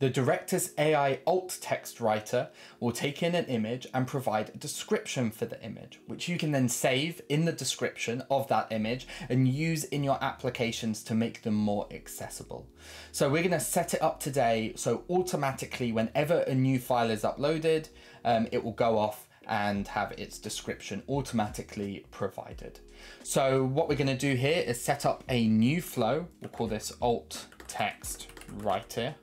The Directus AI alt text writer will take in an image and provide a description for the image, which you can then save in the description of that image and use in your applications to make them more accessible. So we're gonna set it up today so automatically whenever a new file is uploaded, um, it will go off and have its description automatically provided. So what we're gonna do here is set up a new flow. We'll call this alt text writer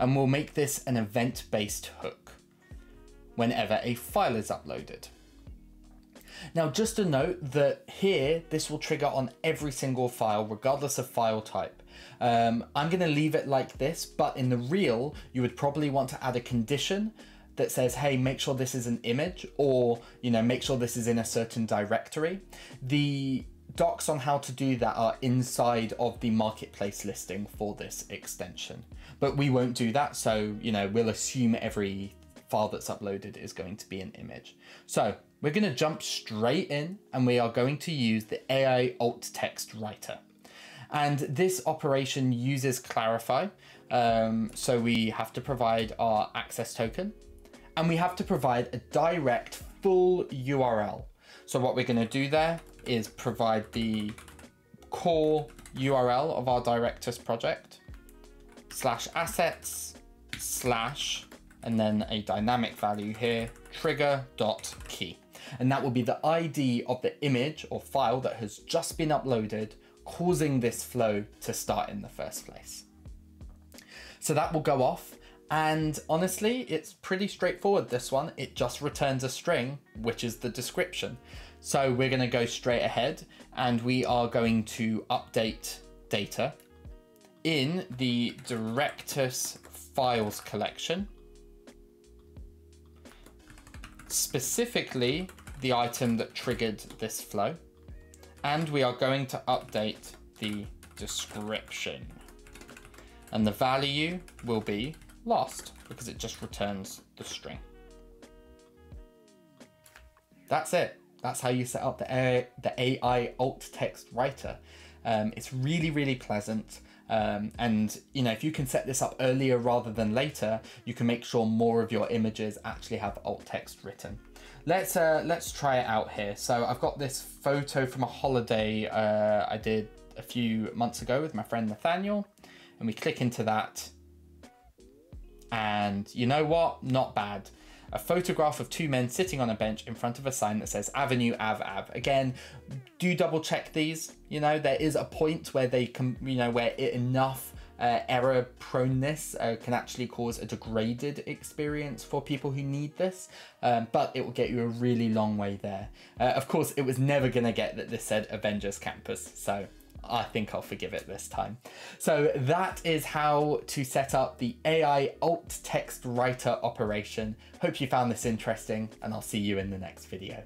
and we'll make this an event-based hook whenever a file is uploaded. Now, just a note that here, this will trigger on every single file, regardless of file type. Um, I'm gonna leave it like this, but in the real, you would probably want to add a condition that says, hey, make sure this is an image, or, you know, make sure this is in a certain directory. The docs on how to do that are inside of the marketplace listing for this extension. But we won't do that, so you know we'll assume every file that's uploaded is going to be an image. So we're going to jump straight in and we are going to use the AI alt text writer. And this operation uses Clarifai. Um, so we have to provide our access token and we have to provide a direct full URL. So what we're going to do there is provide the core URL of our Directus project, slash assets, slash, and then a dynamic value here, trigger dot key. And that will be the ID of the image or file that has just been uploaded, causing this flow to start in the first place. So that will go off. And honestly, it's pretty straightforward, this one. It just returns a string, which is the description. So we're going to go straight ahead and we are going to update data in the Directus files collection, specifically the item that triggered this flow. And we are going to update the description. And the value will be lost because it just returns the string. That's it. That's how you set up the AI, the AI alt text writer. Um, it's really, really pleasant. Um, and you know, if you can set this up earlier rather than later, you can make sure more of your images actually have alt text written. Let's uh, let's try it out here. So I've got this photo from a holiday uh, I did a few months ago with my friend Nathaniel, and we click into that, and you know what? Not bad a photograph of two men sitting on a bench in front of a sign that says Avenue Av Av. Again, do double check these. You know, there is a point where they can, you know, where enough uh, error proneness uh, can actually cause a degraded experience for people who need this, um, but it will get you a really long way there. Uh, of course, it was never going to get that this said Avengers Campus, so I think I'll forgive it this time. So that is how to set up the AI alt text writer operation. Hope you found this interesting and I'll see you in the next video.